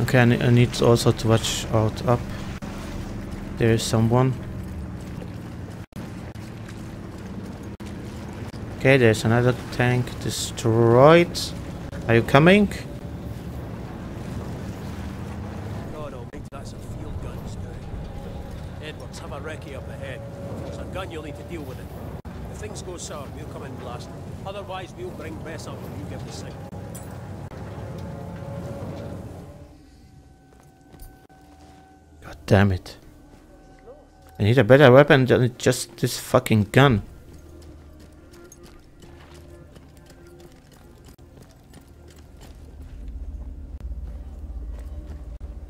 Okay, I, ne I need also to watch out up. There is someone. Okay, there's another tank destroyed. Are you coming? God almighty, that's a field gun. Edwards, have a recce up ahead. It's a gun you'll need to deal with it. If things go sour, we'll come in blast. Otherwise, we'll bring Bess up when you give the signal. Damn it. I need a better weapon than just this fucking gun.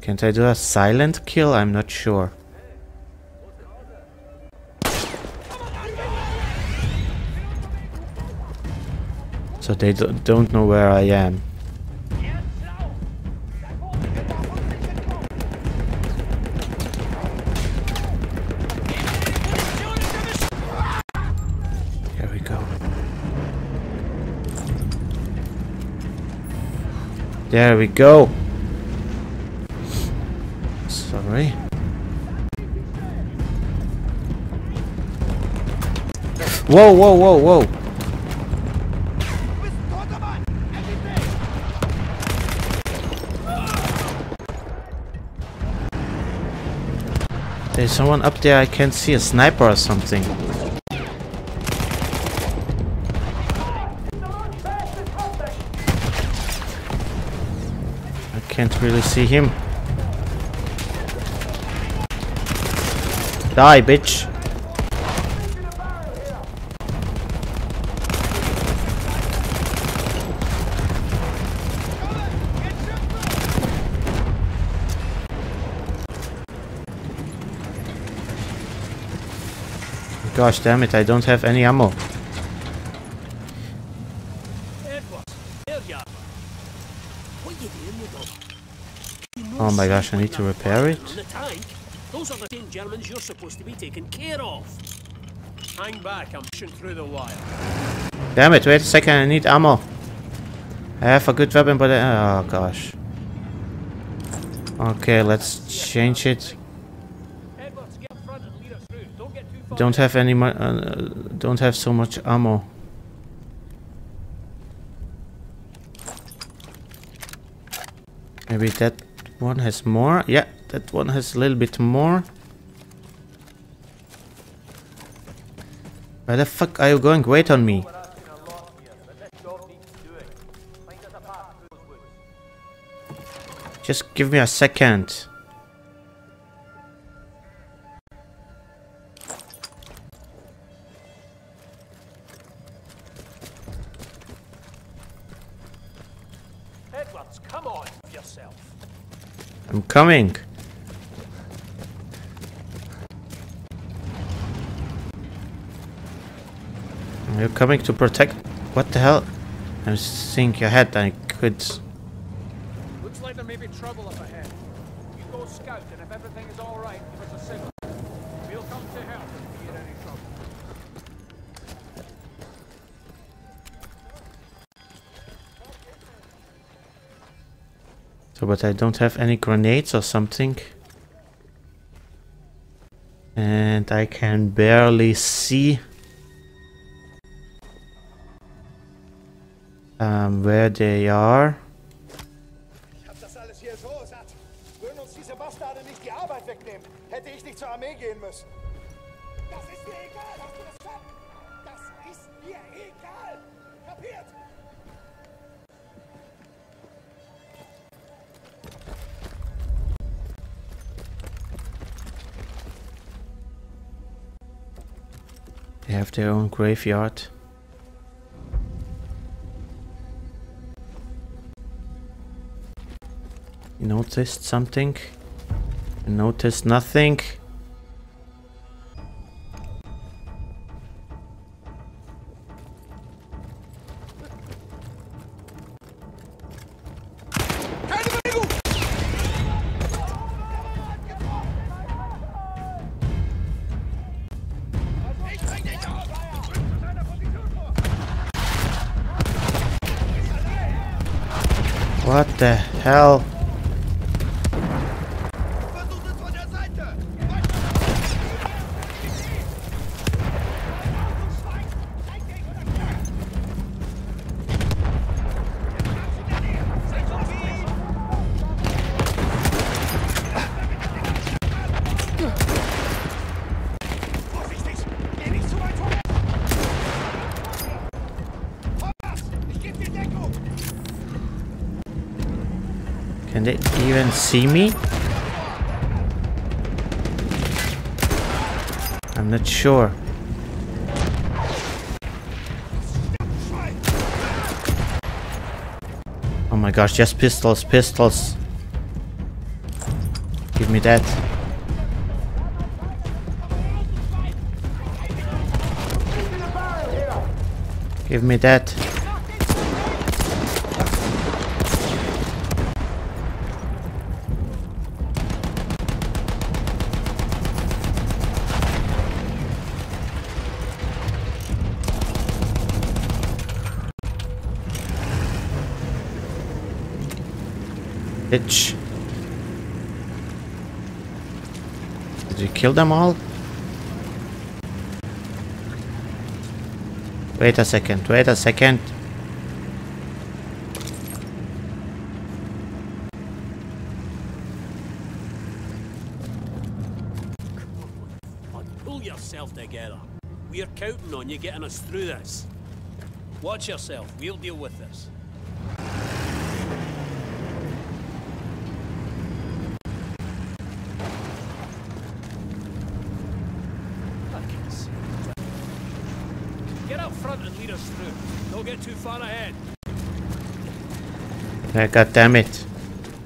Can't I do a silent kill? I'm not sure. So they do- don't know where I am. There we go. Sorry. Whoa, whoa, whoa, whoa. There's someone up there I can't see, a sniper or something. Can't really see him. Die, bitch. Gosh damn it, I don't have any ammo. Edwards, there you are. What you doing, you dog? You know Oh my gosh, I need to repair it. On the tank. Those are the same Germans you're supposed to be taking care of. Hang back, I'm pushing through the wire. Damn it, wait a second, I need ammo. I have a good weapon, but I, oh gosh. Okay, let's change it. Edwards, get up front and lead us through. Don't get too far. Don't have any, uh, don't have so much ammo. Maybe that one has more. Yeah, that one has a little bit more. Where the fuck are you going? Wait on me. Just give me a second. Edwards, come on yourself. I'm coming. You're you coming to protect? What the hell? I was thinking ahead. I could. Looks like there may be trouble up ahead. You go scout, and if everything is all right, give us a signal. So, but I don't have any grenades or something. And I can barely see um, where they are. Hätte ich nicht zur Armee gehen müssen. They have their own graveyard. You noticed something? You noticed nothing? What the hell? They even see me? I'm not sure. Oh my gosh, just pistols, pistols. Give me that. Give me that. Bitch. Did you kill them all? Wait a second, wait a second. On, pull yourself together. We're counting on you getting us through this. Watch yourself. We'll deal with this. Fucking s- Get up front and lead us through. Don't get too ahead. Yeah, God damn it.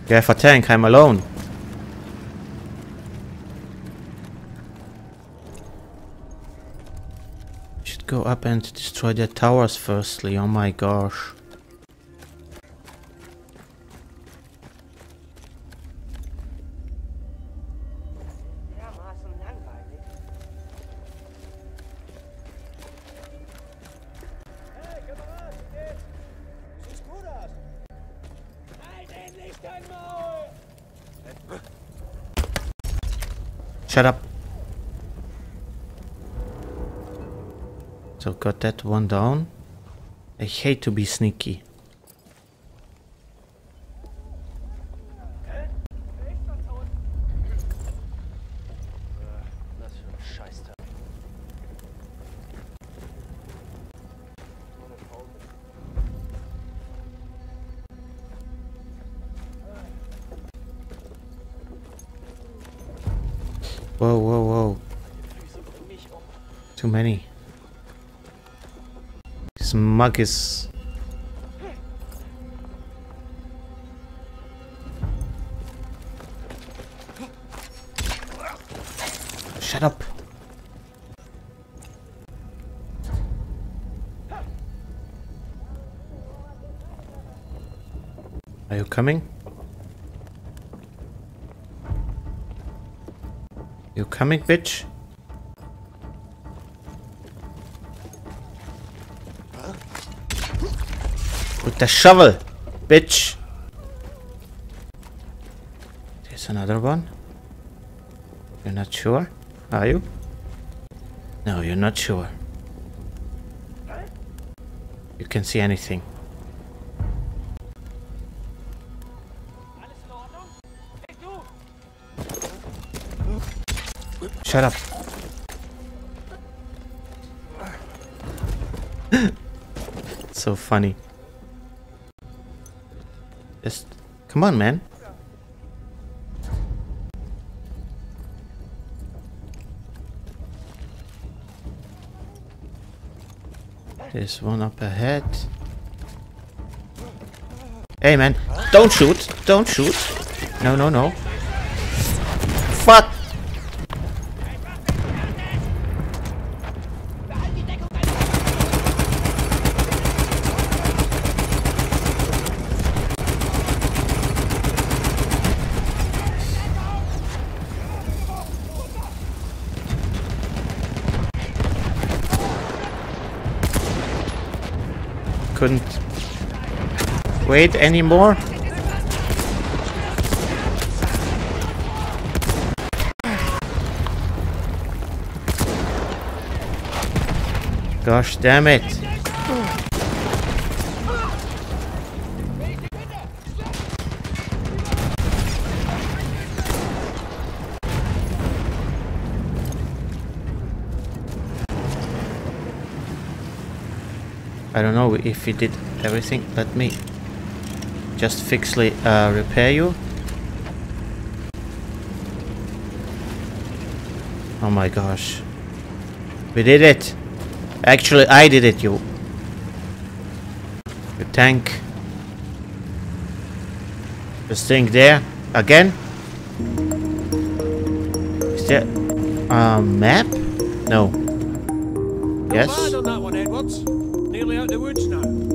You have a tank, I'm alone. Should go up and destroy the towers firstly, oh my gosh. Shut up. So got that one down. I hate to be sneaky. Whoa, whoa, whoa. Too many. This mug is. Shut up. Are you coming? You coming, bitch? With the shovel, bitch. There's another one. You're not sure? Are you? No, you're not sure. You can see anything. Shut up. so funny. Just come on, man. There's one up ahead. Hey, man. Don't shoot. Don't shoot. No, no, no. Fuck. Couldn't wait anymore. Gosh damn it. I don't know if he did everything. Let me just fixly uh, repair you. Oh my gosh. We did it. Actually, I did it, you. The tank. This thing there. Again? Is there a map? No. Yes? The woods now.